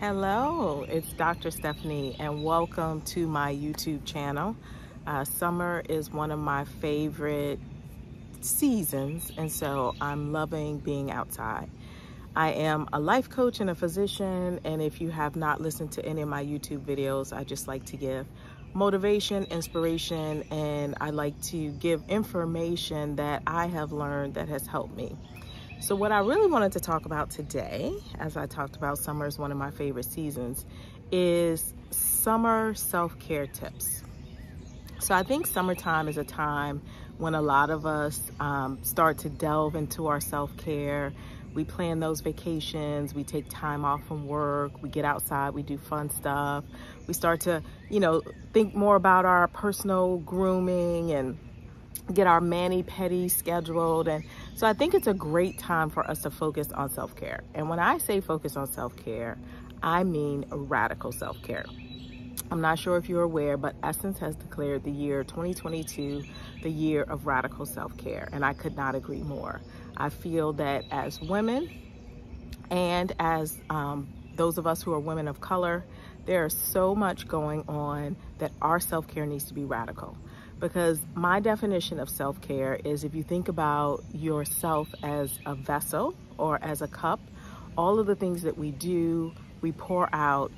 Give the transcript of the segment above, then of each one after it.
Hello, it's Dr. Stephanie, and welcome to my YouTube channel. Uh, summer is one of my favorite seasons, and so I'm loving being outside. I am a life coach and a physician, and if you have not listened to any of my YouTube videos, I just like to give motivation, inspiration, and I like to give information that I have learned that has helped me. So what I really wanted to talk about today, as I talked about summer is one of my favorite seasons, is summer self-care tips. So I think summertime is a time when a lot of us um, start to delve into our self-care. We plan those vacations, we take time off from work, we get outside, we do fun stuff. We start to, you know, think more about our personal grooming and get our mani-pedi scheduled. And so I think it's a great time for us to focus on self-care. And when I say focus on self-care I mean radical self-care. I'm not sure if you're aware but Essence has declared the year 2022 the year of radical self-care and I could not agree more. I feel that as women and as um, those of us who are women of color there is so much going on that our self-care needs to be radical because my definition of self-care is if you think about yourself as a vessel or as a cup, all of the things that we do, we pour out,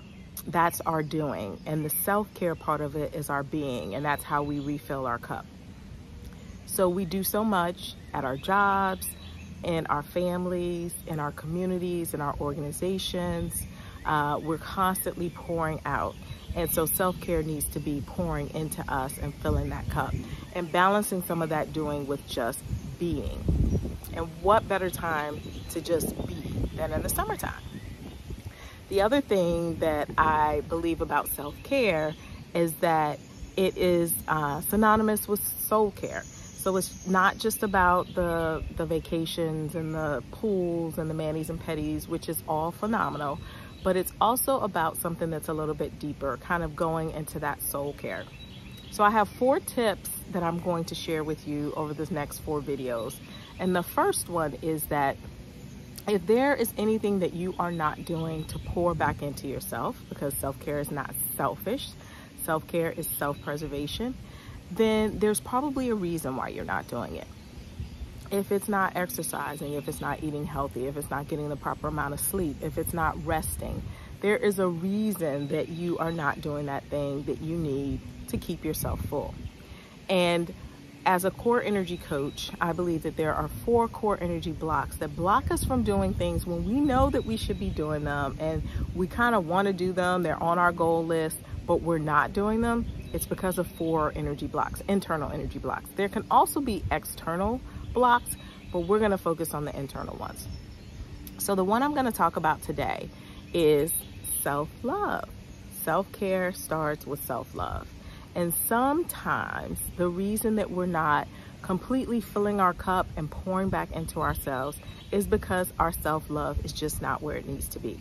that's our doing. And the self-care part of it is our being, and that's how we refill our cup. So we do so much at our jobs, in our families, in our communities, in our organizations. Uh, we're constantly pouring out. And so self-care needs to be pouring into us and filling that cup and balancing some of that doing with just being. And what better time to just be than in the summertime? The other thing that I believe about self-care is that it is uh, synonymous with soul care. So it's not just about the, the vacations and the pools and the manis and pedis, which is all phenomenal, but it's also about something that's a little bit deeper, kind of going into that soul care. So I have four tips that I'm going to share with you over this next four videos. And the first one is that if there is anything that you are not doing to pour back into yourself, because self-care is not selfish, self-care is self-preservation, then there's probably a reason why you're not doing it if it's not exercising, if it's not eating healthy, if it's not getting the proper amount of sleep, if it's not resting, there is a reason that you are not doing that thing that you need to keep yourself full. And as a core energy coach, I believe that there are four core energy blocks that block us from doing things when we know that we should be doing them and we kind of want to do them, they're on our goal list, but we're not doing them. It's because of four energy blocks, internal energy blocks. There can also be external blocks, but we're gonna focus on the internal ones. So the one I'm gonna talk about today is self-love. Self-care starts with self-love. And sometimes the reason that we're not completely filling our cup and pouring back into ourselves is because our self-love is just not where it needs to be.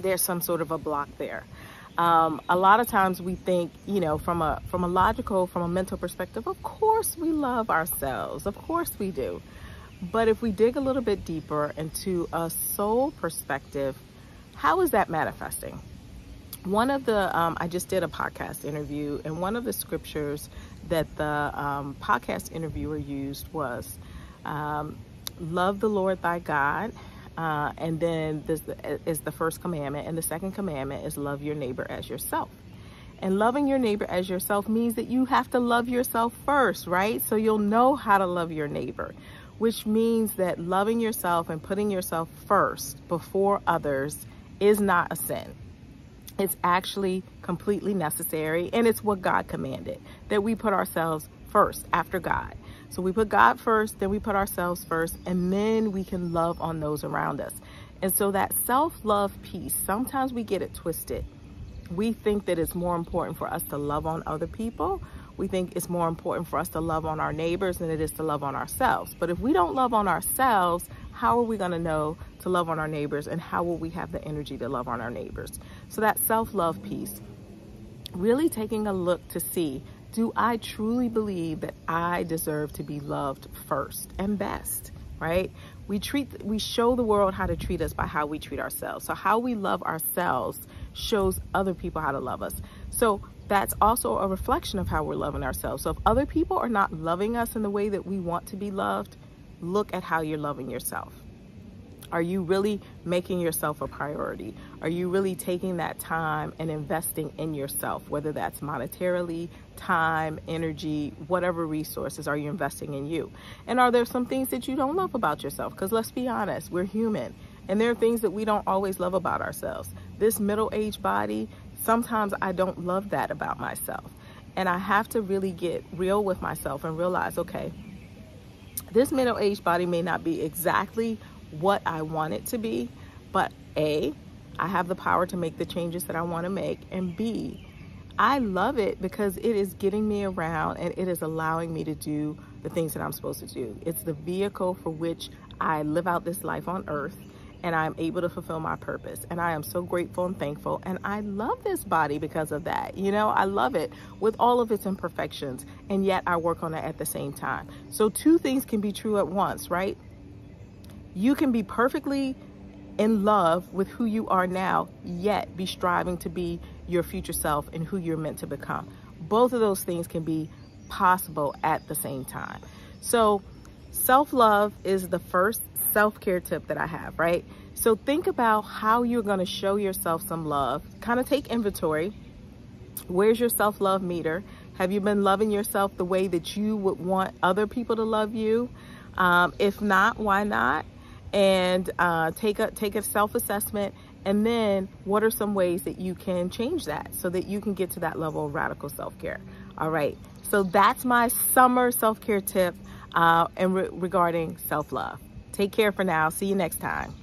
There's some sort of a block there. Um, a lot of times we think, you know, from a from a logical, from a mental perspective, of course we love ourselves. Of course we do. But if we dig a little bit deeper into a soul perspective, how is that manifesting? One of the, um, I just did a podcast interview, and one of the scriptures that the um, podcast interviewer used was, um, Love the Lord thy God uh, and then this is the first commandment. And the second commandment is love your neighbor as yourself. And loving your neighbor as yourself means that you have to love yourself first, right? So you'll know how to love your neighbor, which means that loving yourself and putting yourself first before others is not a sin. It's actually completely necessary and it's what God commanded, that we put ourselves first after God. So we put God first, then we put ourselves first, and then we can love on those around us. And so that self-love piece, sometimes we get it twisted. We think that it's more important for us to love on other people. We think it's more important for us to love on our neighbors than it is to love on ourselves. But if we don't love on ourselves, how are we going to know to love on our neighbors and how will we have the energy to love on our neighbors? So that self-love piece, really taking a look to see do I truly believe that I deserve to be loved first and best? right? We treat, we show the world how to treat us by how we treat ourselves. So how we love ourselves shows other people how to love us. So that's also a reflection of how we're loving ourselves. So if other people are not loving us in the way that we want to be loved, look at how you're loving yourself. Are you really making yourself a priority? Are you really taking that time and investing in yourself, whether that's monetarily, time, energy, whatever resources are you investing in you? And are there some things that you don't love about yourself? Because let's be honest, we're human. And there are things that we don't always love about ourselves. This middle-aged body, sometimes I don't love that about myself. And I have to really get real with myself and realize, okay, this middle-aged body may not be exactly what I want it to be, but A, I have the power to make the changes that I want to make, and B, I love it because it is getting me around and it is allowing me to do the things that I'm supposed to do. It's the vehicle for which I live out this life on earth and I'm able to fulfill my purpose. And I am so grateful and thankful. And I love this body because of that. You know, I love it with all of its imperfections. And yet I work on it at the same time. So two things can be true at once, right? You can be perfectly in love with who you are now, yet be striving to be your future self and who you're meant to become. Both of those things can be possible at the same time. So self-love is the first self-care tip that I have, right? So think about how you're gonna show yourself some love. Kind of take inventory. Where's your self-love meter? Have you been loving yourself the way that you would want other people to love you? Um, if not, why not? And uh, take a take a self-assessment and then what are some ways that you can change that so that you can get to that level of radical self-care? All right, so that's my summer self-care tip uh, and re regarding self-love. Take care for now. See you next time.